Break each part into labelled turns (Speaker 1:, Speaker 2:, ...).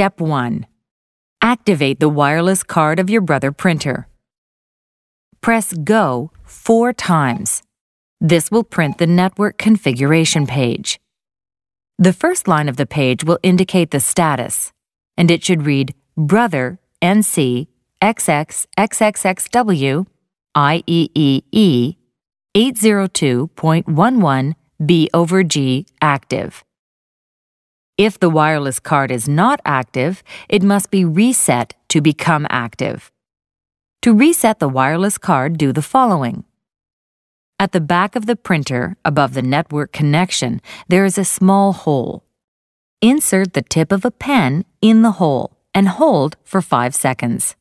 Speaker 1: Step 1. Activate the wireless card of your Brother printer. Press Go four times. This will print the network configuration page. The first line of the page will indicate the status, and it should read Brother NC XXXXXW IEEE 802.11 B over G active. If the wireless card is not active, it must be reset to become active. To reset the wireless card, do the following. At the back of the printer, above the network connection, there is a small hole. Insert the tip of a pen in the hole and hold for 5 seconds.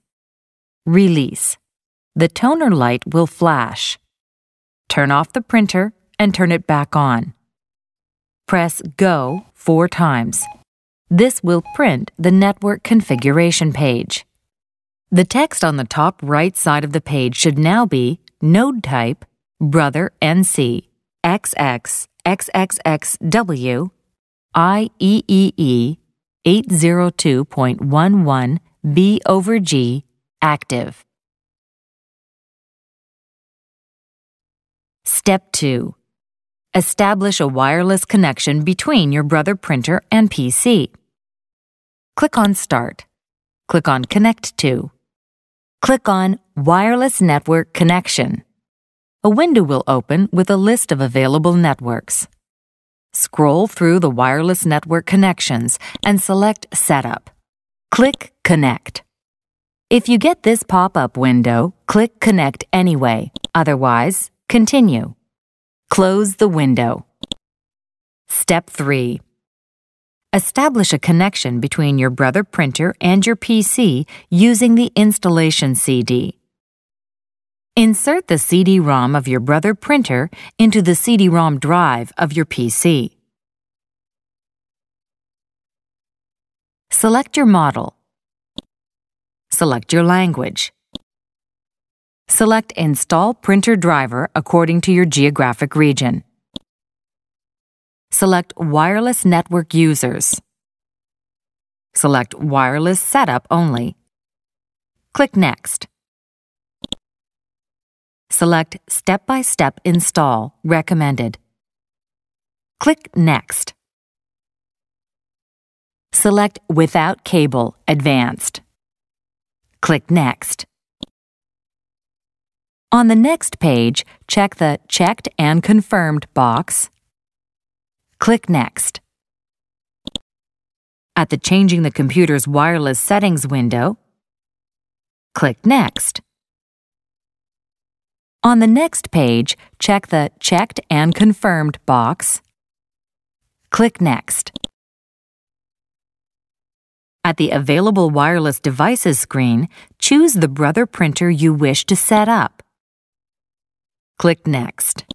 Speaker 1: Release. The toner light will flash. Turn off the printer and turn it back on. Press Go four times. This will print the network configuration page. The text on the top right side of the page should now be Node Type Brother NC XX XXXW IEEE 802.11 B over G active. Step 2. Establish a wireless connection between your Brother printer and PC. Click on Start. Click on Connect to. Click on Wireless Network Connection. A window will open with a list of available networks. Scroll through the wireless network connections and select Setup. Click Connect. If you get this pop-up window, click Connect anyway. Otherwise, continue. Close the window. Step 3. Establish a connection between your Brother printer and your PC using the installation CD. Insert the CD-ROM of your Brother printer into the CD-ROM drive of your PC. Select your model. Select your language. Select Install Printer Driver according to your geographic region. Select Wireless Network Users. Select Wireless Setup only. Click Next. Select Step-by-Step Install Recommended. Click Next. Select Without Cable Advanced. Click Next. On the next page, check the Checked and Confirmed box. Click Next. At the Changing the Computer's Wireless Settings window, click Next. On the next page, check the Checked and Confirmed box. Click Next. At the Available Wireless Devices screen, choose the Brother printer you wish to set up. Click Next.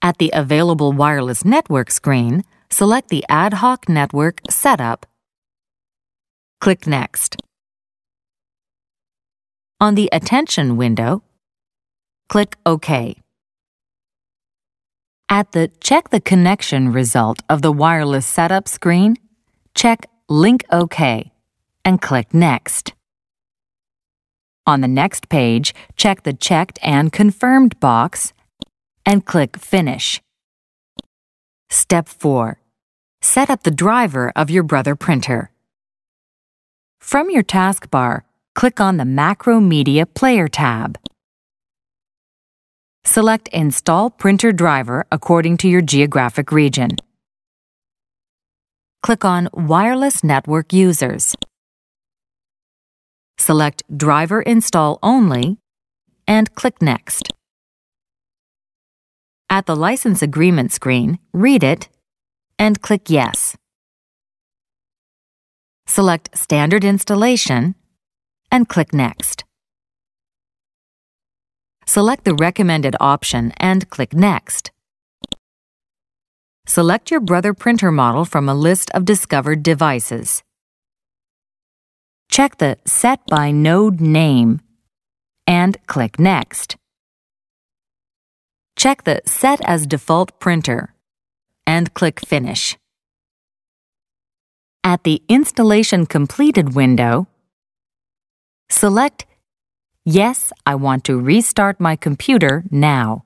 Speaker 1: At the Available Wireless Network screen, select the Ad hoc Network Setup. Click Next. On the Attention window, click OK. At the Check the Connection result of the wireless setup screen, check Link OK and click Next. On the next page, check the Checked and Confirmed box and click Finish. Step 4. Set up the driver of your Brother printer. From your taskbar, click on the Macromedia Player tab. Select Install Printer Driver according to your geographic region. Click on Wireless Network Users select Driver Install Only, and click Next. At the License Agreement screen, read it and click Yes. Select Standard Installation and click Next. Select the recommended option and click Next. Select your Brother printer model from a list of discovered devices. Check the Set by Node Name and click Next. Check the Set as Default Printer and click Finish. At the Installation Completed window, select Yes, I want to restart my computer now.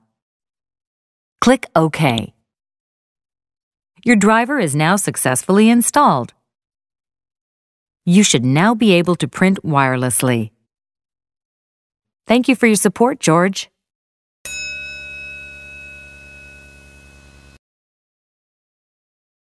Speaker 1: Click OK. Your driver is now successfully installed. You should now be able to print wirelessly. Thank you for your support, George.